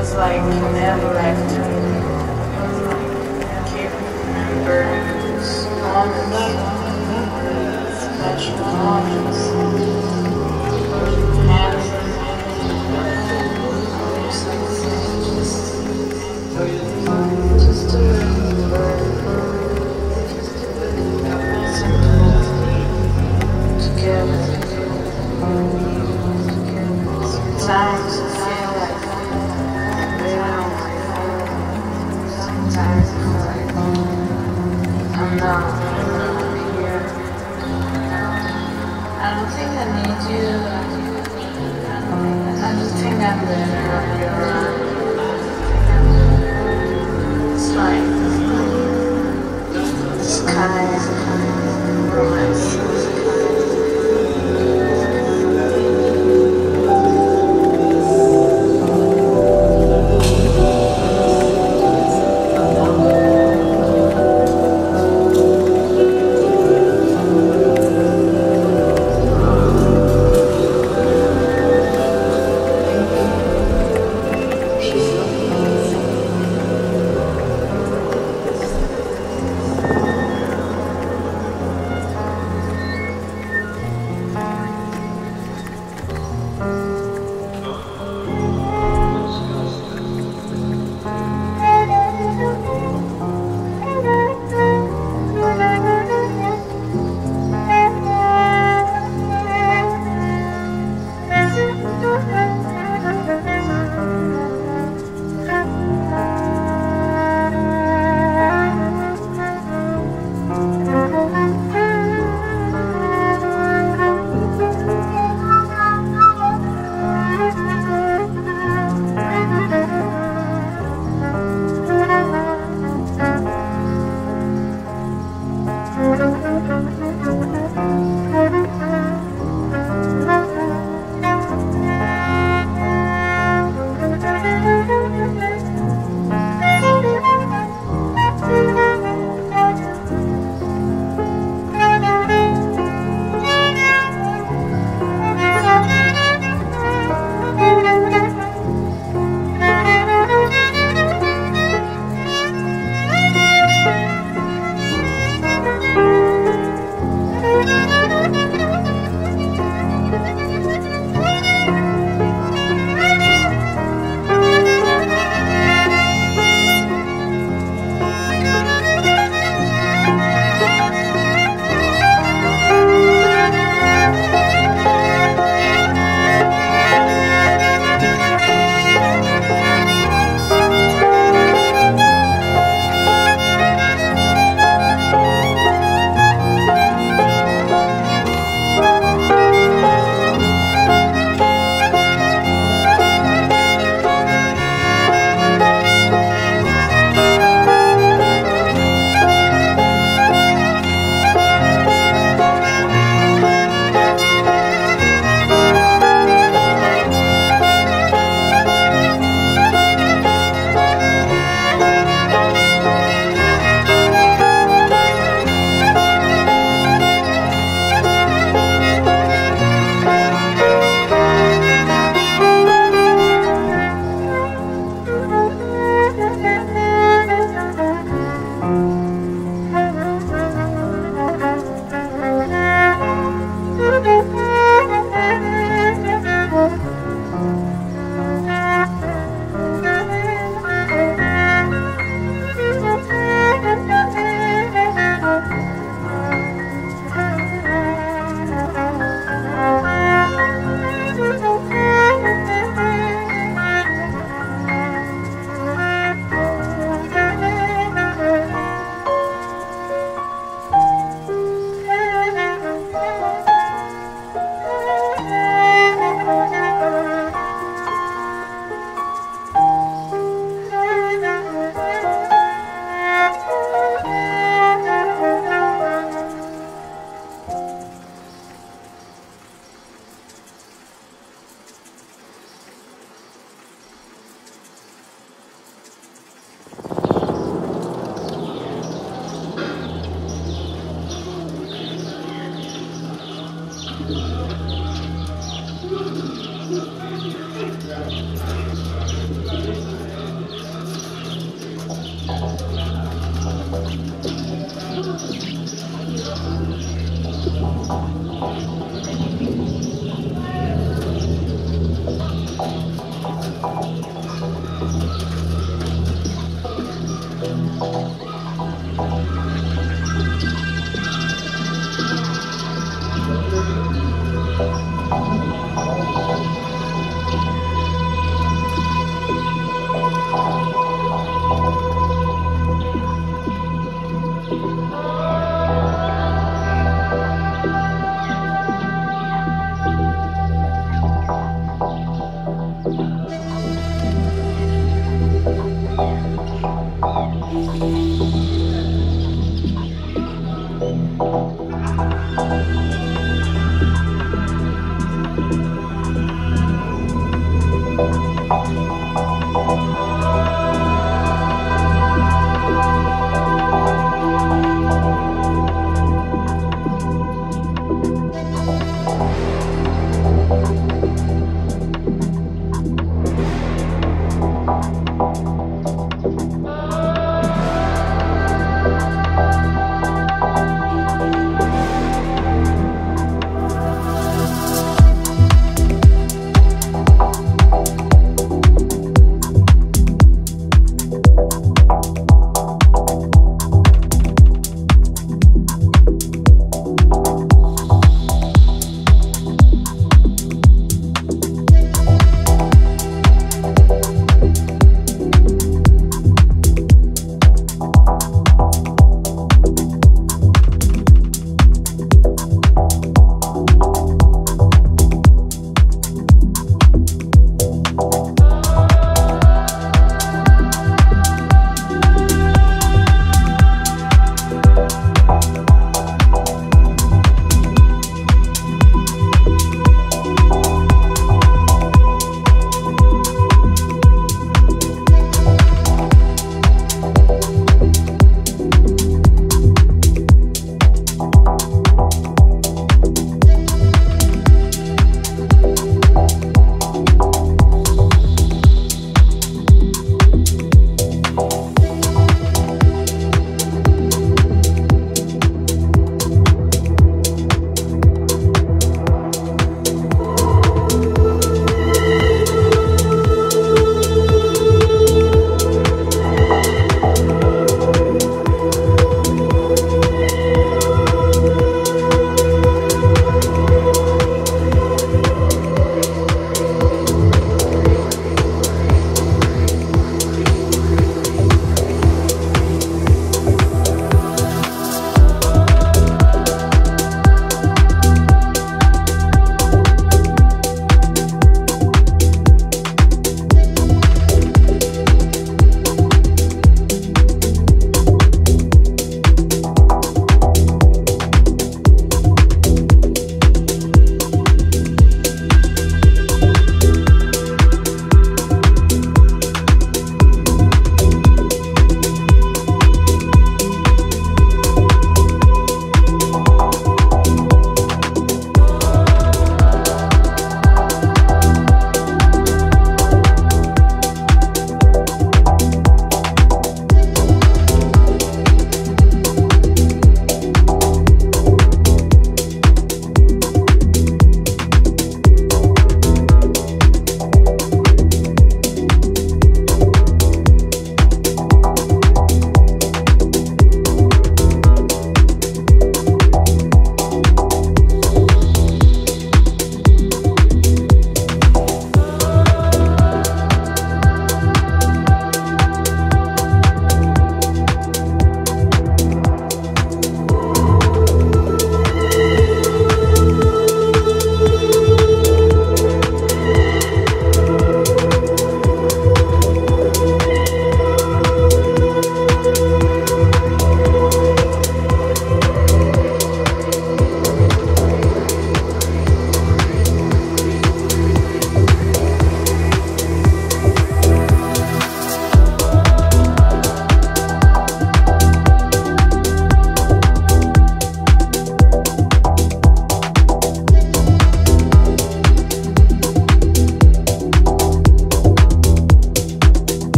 feels like never left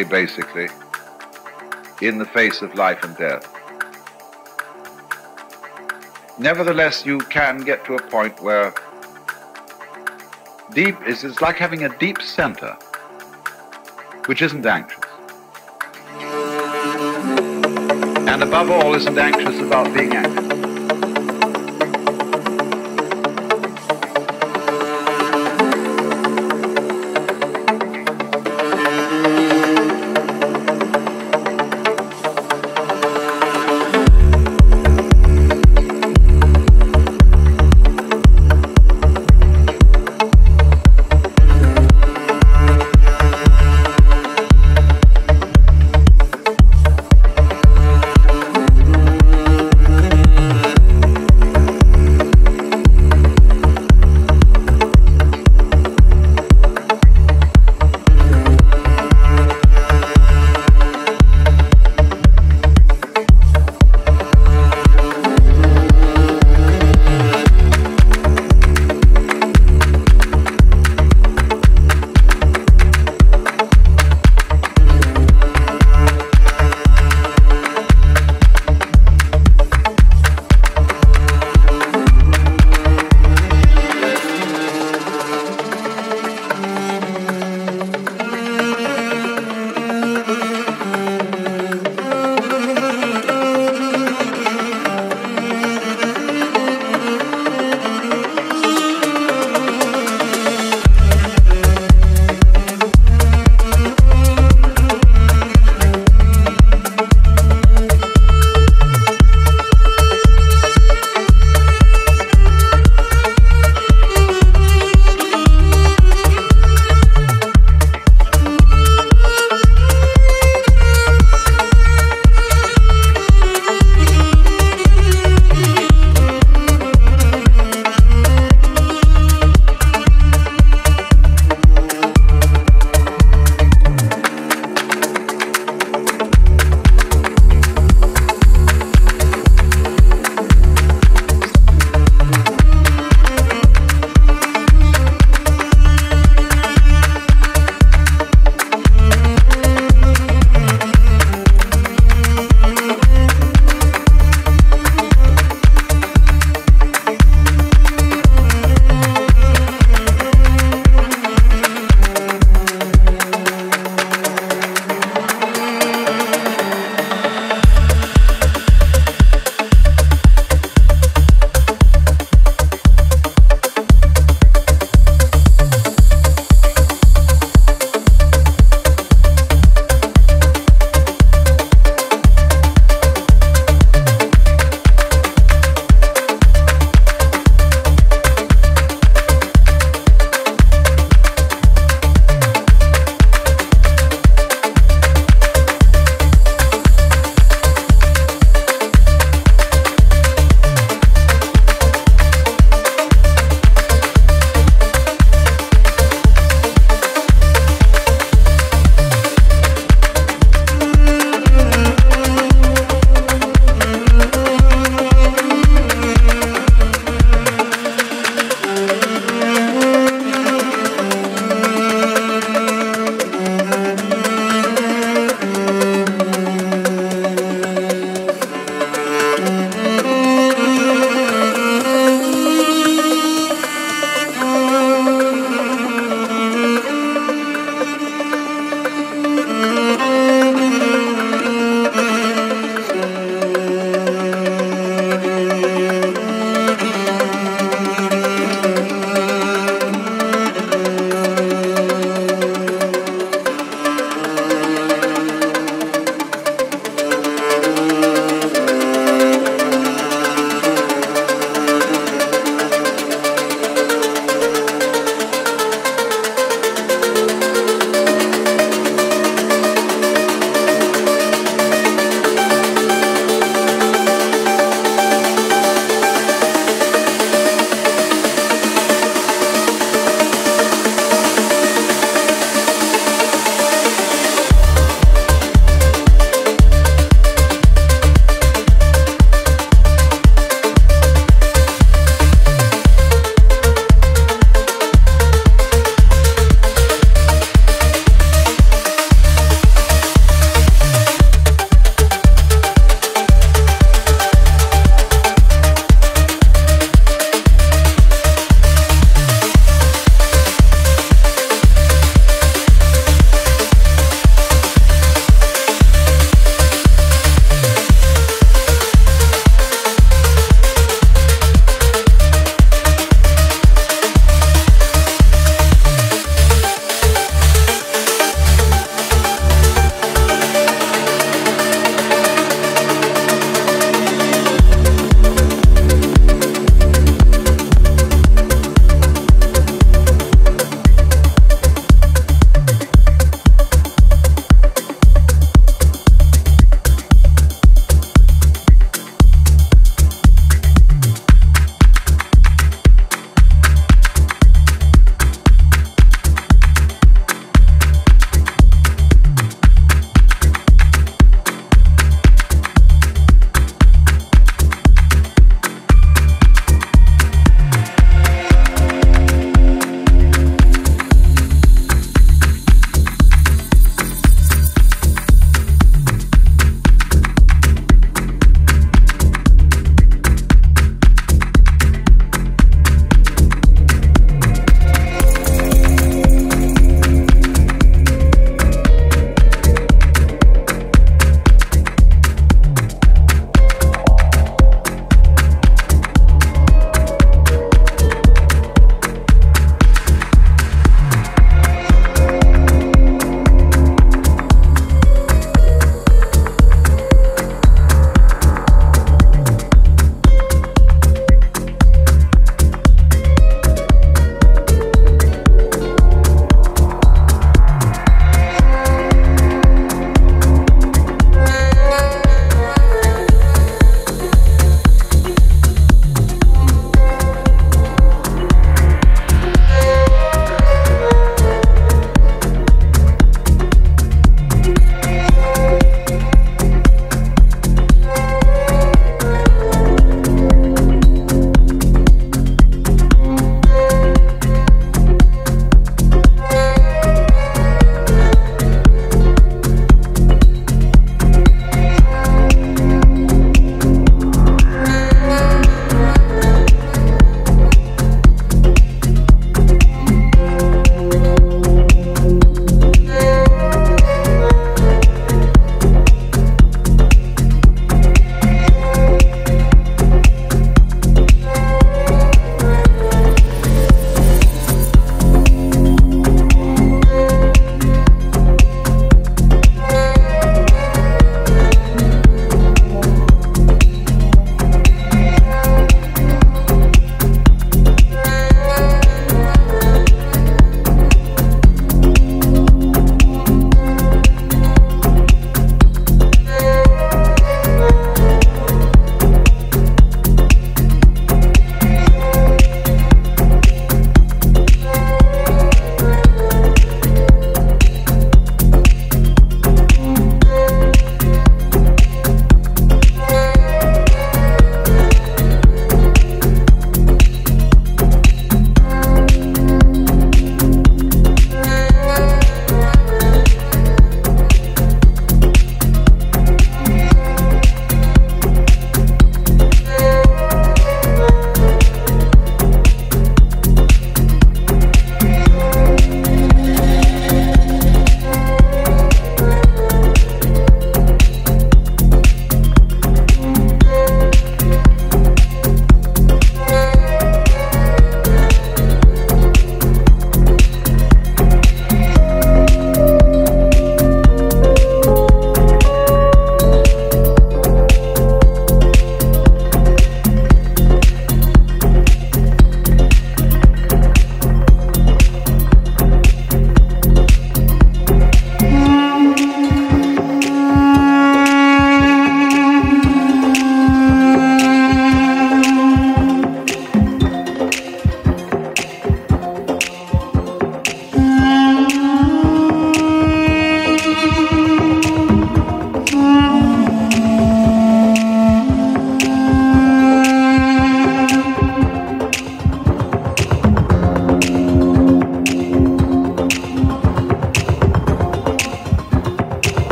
basically, in the face of life and death, nevertheless you can get to a point where deep is it's like having a deep center which isn't anxious. And above all, isn't anxious about being anxious.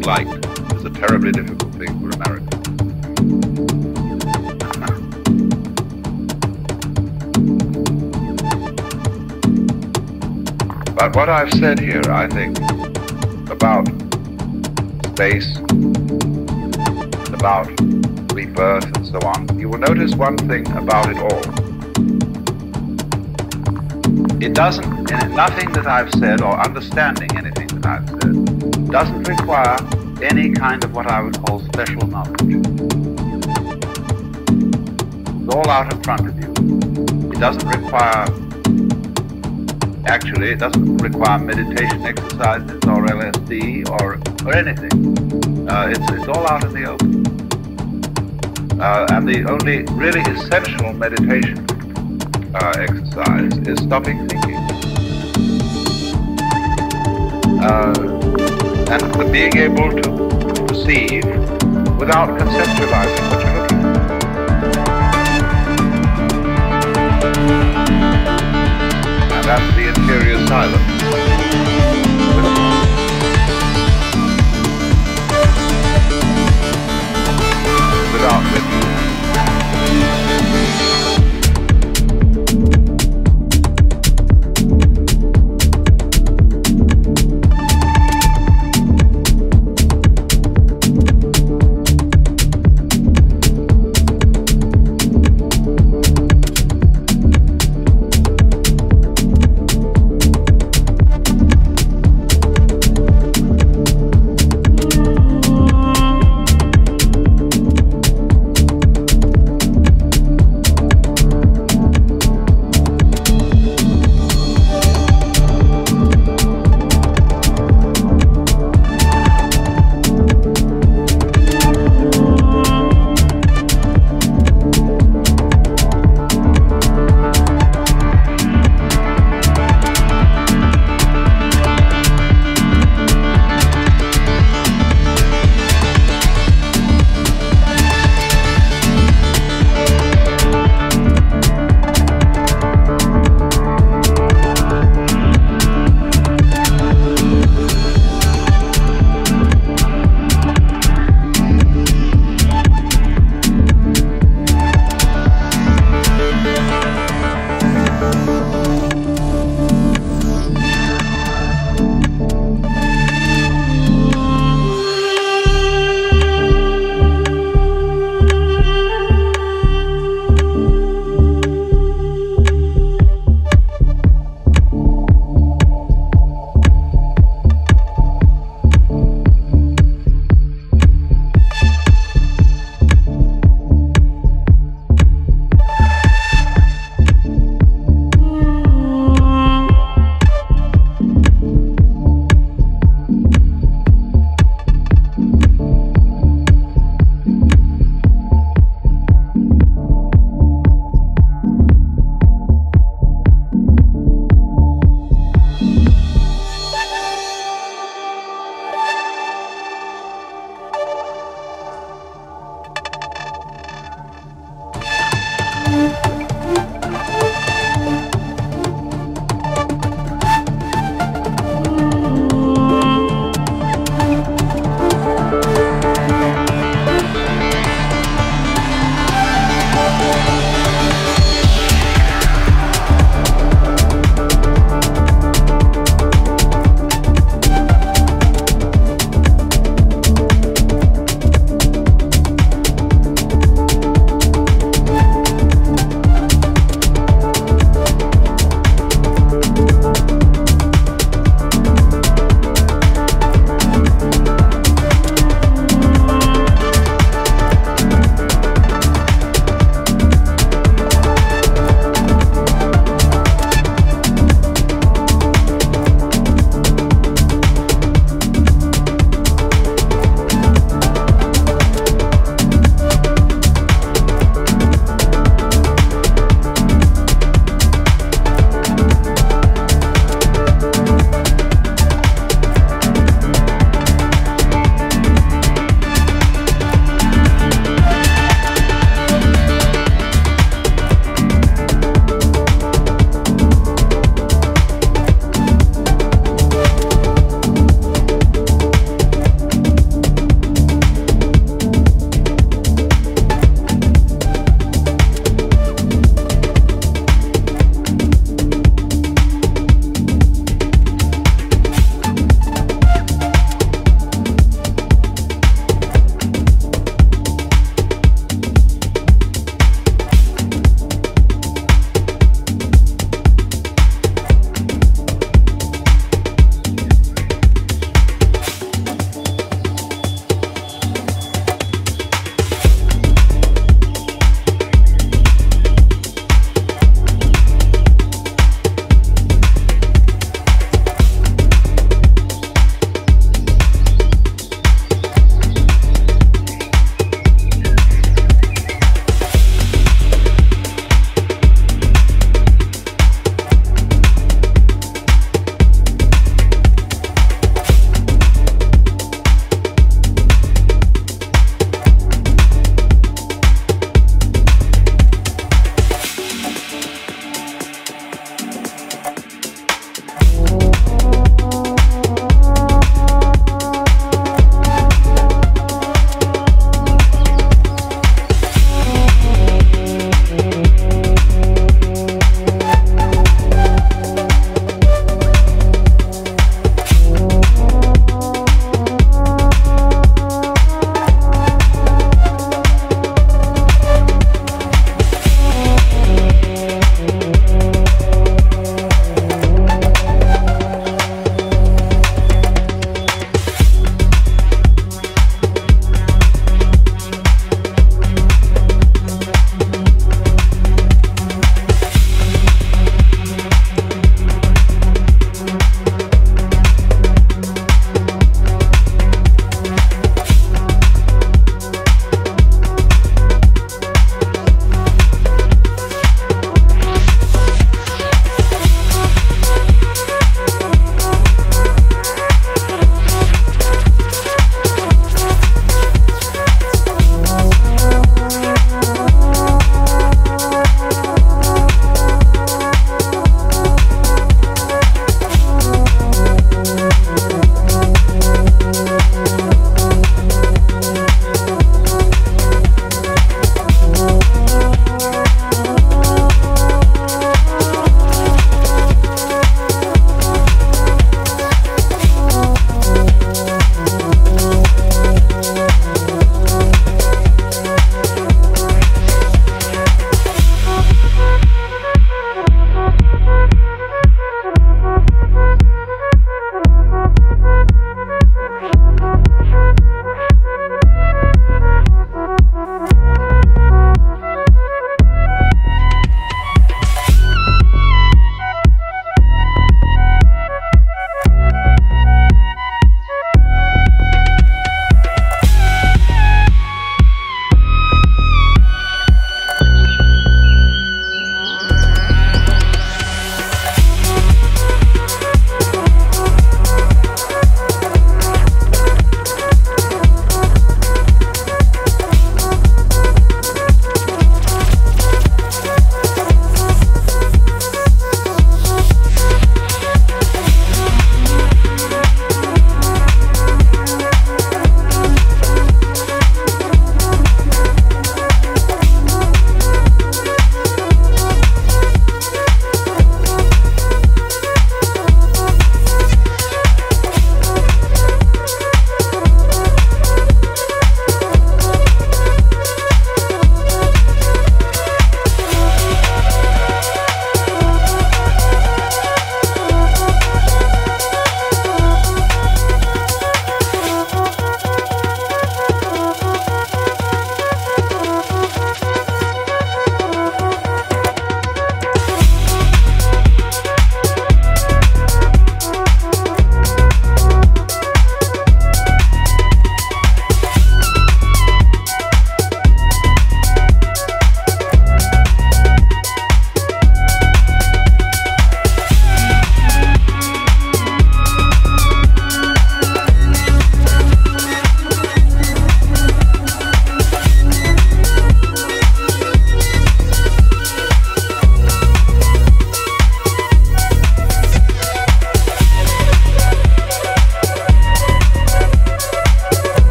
Liked is a terribly difficult thing for Americans. But what I've said here, I think, about space, about rebirth and so on, you will notice one thing about it all. It doesn't, nothing that I've said or understanding doesn't require any kind of what I would call special knowledge. It's all out in front of you. It doesn't require, actually, it doesn't require meditation exercises or LSD or, or anything. Uh, it's, it's all out in the open. Uh, and the only really essential meditation uh, exercise is stopping thinking. Uh, and being able to perceive without conceptualizing what you're looking at. And that's the interior silence.